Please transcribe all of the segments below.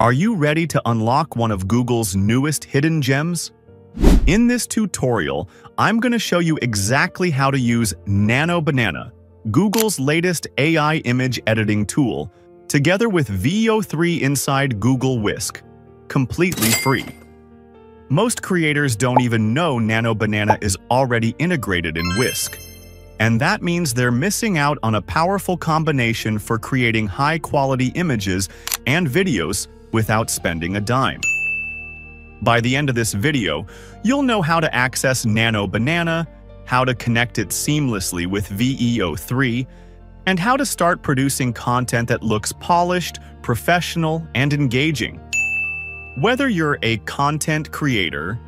Are you ready to unlock one of Google's newest hidden gems? In this tutorial, I'm going to show you exactly how to use Nano Banana, Google's latest AI image editing tool, together with Veo3 inside Google Whisk, completely free. Most creators don't even know Nano Banana is already integrated in Whisk, and that means they're missing out on a powerful combination for creating high-quality images and videos without spending a dime. By the end of this video, you'll know how to access Nano Banana, how to connect it seamlessly with Veo3, and how to start producing content that looks polished, professional, and engaging. Whether you're a content creator,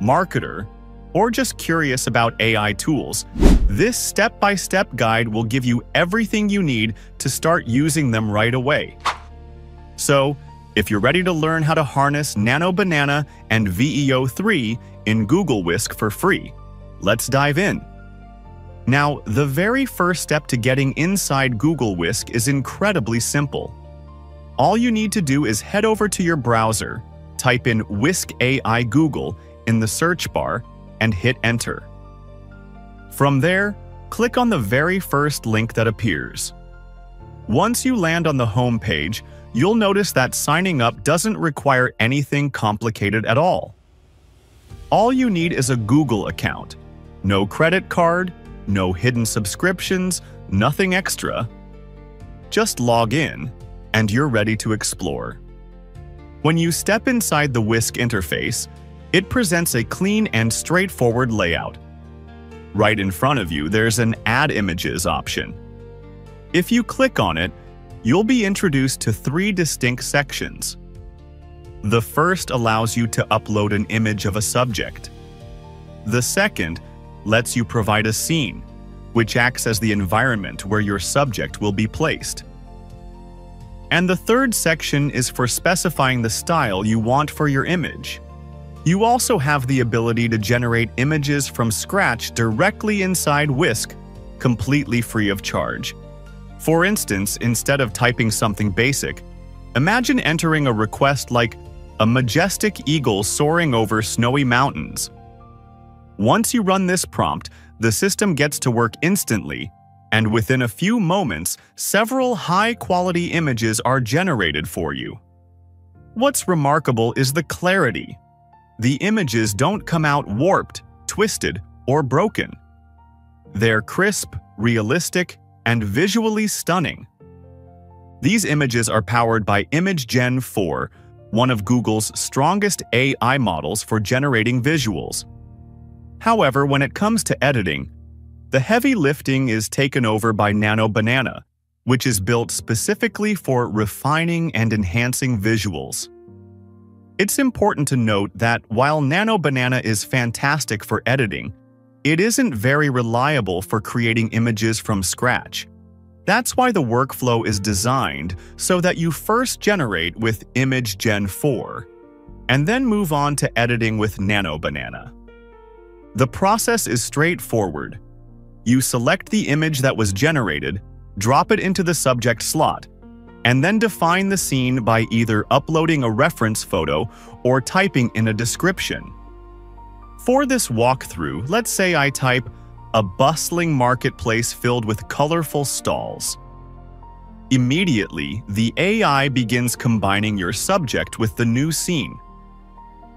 marketer, or just curious about AI tools, this step-by-step -step guide will give you everything you need to start using them right away. So, if you're ready to learn how to harness Nano Banana and Veo3 in Google Whisk for free, let's dive in. Now, the very first step to getting inside Google Whisk is incredibly simple. All you need to do is head over to your browser, type in Whisk AI Google in the search bar, and hit enter. From there, click on the very first link that appears. Once you land on the home page, you'll notice that signing up doesn't require anything complicated at all. All you need is a Google account. No credit card, no hidden subscriptions, nothing extra. Just log in, and you're ready to explore. When you step inside the Whisk interface, it presents a clean and straightforward layout. Right in front of you, there's an Add Images option. If you click on it, you'll be introduced to three distinct sections. The first allows you to upload an image of a subject. The second lets you provide a scene, which acts as the environment where your subject will be placed. And the third section is for specifying the style you want for your image. You also have the ability to generate images from scratch directly inside Whisk, completely free of charge. For instance, instead of typing something basic, imagine entering a request like a majestic eagle soaring over snowy mountains. Once you run this prompt, the system gets to work instantly, and within a few moments, several high-quality images are generated for you. What's remarkable is the clarity. The images don't come out warped, twisted, or broken. They're crisp, realistic, and visually stunning. These images are powered by ImageGen 4, one of Google's strongest AI models for generating visuals. However, when it comes to editing, the heavy lifting is taken over by Nano Banana, which is built specifically for refining and enhancing visuals. It's important to note that while Nano Banana is fantastic for editing, it isn't very reliable for creating images from scratch. That's why the workflow is designed so that you first generate with Image Gen 4, and then move on to editing with Nano Banana. The process is straightforward. You select the image that was generated, drop it into the subject slot, and then define the scene by either uploading a reference photo or typing in a description. For this walkthrough, let's say I type, a bustling marketplace filled with colorful stalls. Immediately, the AI begins combining your subject with the new scene.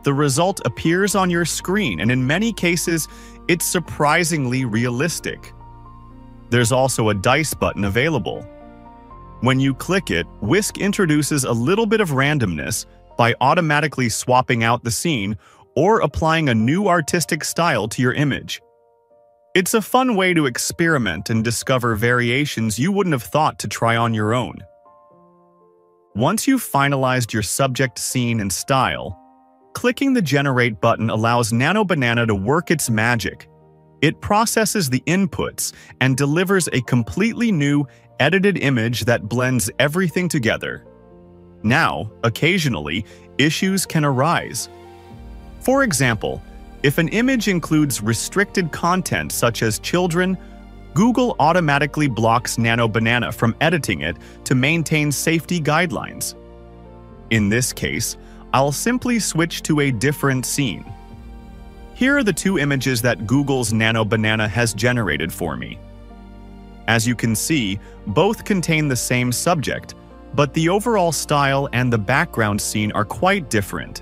The result appears on your screen, and in many cases, it's surprisingly realistic. There's also a dice button available. When you click it, Whisk introduces a little bit of randomness by automatically swapping out the scene or applying a new artistic style to your image. It's a fun way to experiment and discover variations you wouldn't have thought to try on your own. Once you've finalized your subject scene and style, clicking the Generate button allows Nano Banana to work its magic. It processes the inputs and delivers a completely new, edited image that blends everything together. Now, occasionally, issues can arise. For example, if an image includes restricted content such as children, Google automatically blocks Nano Banana from editing it to maintain safety guidelines. In this case, I'll simply switch to a different scene. Here are the two images that Google's Nano Banana has generated for me. As you can see, both contain the same subject, but the overall style and the background scene are quite different.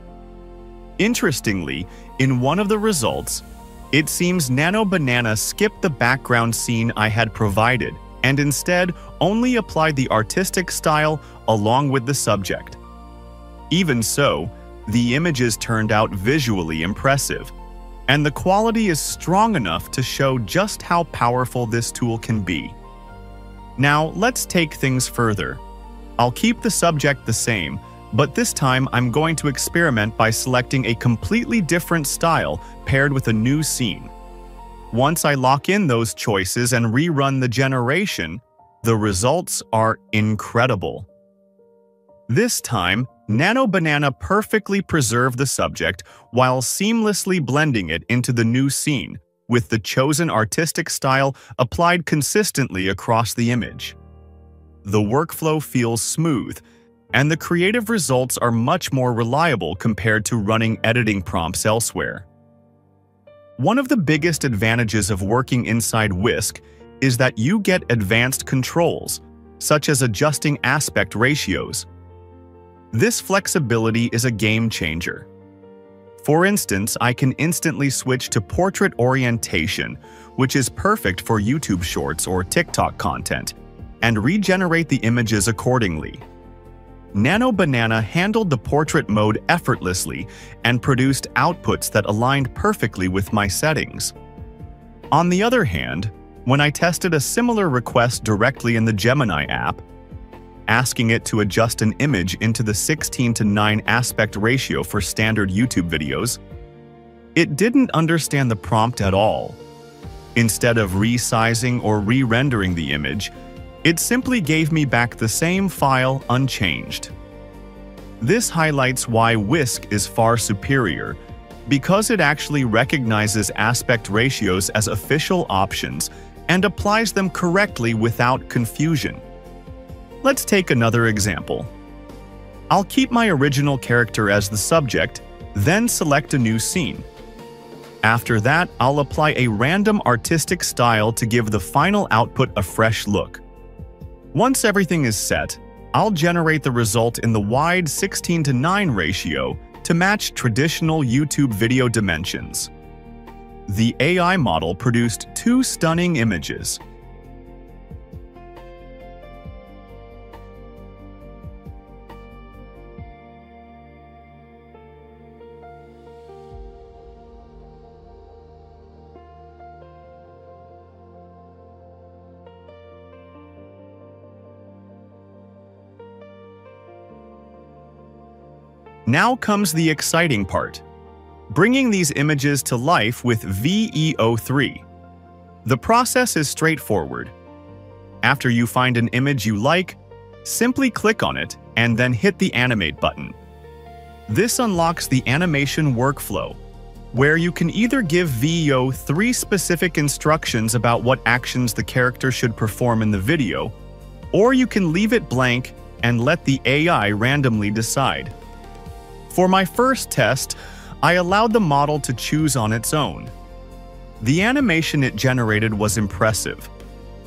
Interestingly, in one of the results, it seems Nano Banana skipped the background scene I had provided and instead only applied the artistic style along with the subject. Even so, the images turned out visually impressive, and the quality is strong enough to show just how powerful this tool can be. Now, let's take things further. I'll keep the subject the same, but this time I'm going to experiment by selecting a completely different style paired with a new scene. Once I lock in those choices and rerun the generation, the results are incredible. This time, Nano Banana perfectly preserved the subject while seamlessly blending it into the new scene, with the chosen artistic style applied consistently across the image. The workflow feels smooth, and the creative results are much more reliable compared to running editing prompts elsewhere. One of the biggest advantages of working inside Whisk is that you get advanced controls, such as adjusting aspect ratios. This flexibility is a game changer. For instance, I can instantly switch to portrait orientation, which is perfect for YouTube Shorts or TikTok content, and regenerate the images accordingly. Nano Banana handled the portrait mode effortlessly and produced outputs that aligned perfectly with my settings. On the other hand, when I tested a similar request directly in the Gemini app, asking it to adjust an image into the 16 to 9 aspect ratio for standard YouTube videos, it didn't understand the prompt at all. Instead of resizing or re-rendering the image, it simply gave me back the same file unchanged. This highlights why Whisk is far superior, because it actually recognizes aspect ratios as official options and applies them correctly without confusion. Let's take another example. I'll keep my original character as the subject, then select a new scene. After that, I'll apply a random artistic style to give the final output a fresh look. Once everything is set, I'll generate the result in the wide 16 to 9 ratio to match traditional YouTube video dimensions. The AI model produced two stunning images, Now comes the exciting part, bringing these images to life with VEO3. The process is straightforward. After you find an image you like, simply click on it and then hit the Animate button. This unlocks the animation workflow, where you can either give VEO three specific instructions about what actions the character should perform in the video, or you can leave it blank and let the AI randomly decide. For my first test, I allowed the model to choose on its own. The animation it generated was impressive.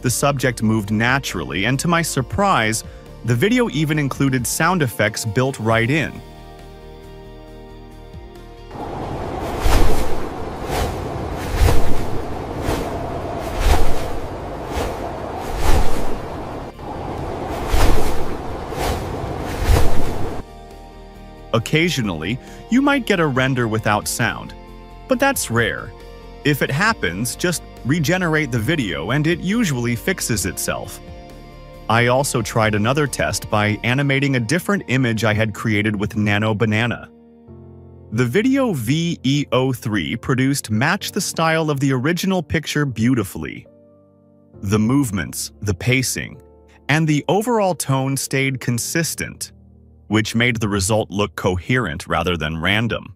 The subject moved naturally, and to my surprise, the video even included sound effects built right in. Occasionally, you might get a render without sound, but that's rare. If it happens, just regenerate the video and it usually fixes itself. I also tried another test by animating a different image I had created with Nano Banana. The video VEO3 produced matched the style of the original picture beautifully. The movements, the pacing, and the overall tone stayed consistent which made the result look coherent rather than random.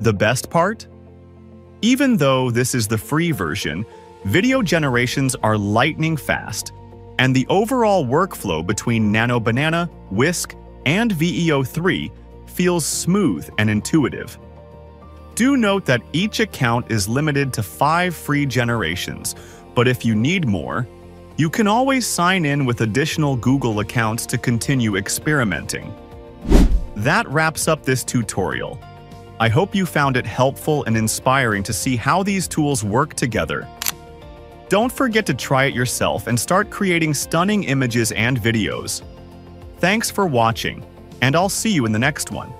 The best part? Even though this is the free version, video generations are lightning fast and the overall workflow between Nano Banana, Whisk, and VEO3 feels smooth and intuitive. Do note that each account is limited to five free generations, but if you need more, you can always sign in with additional Google accounts to continue experimenting. That wraps up this tutorial. I hope you found it helpful and inspiring to see how these tools work together. Don't forget to try it yourself and start creating stunning images and videos. Thanks for watching, and I'll see you in the next one.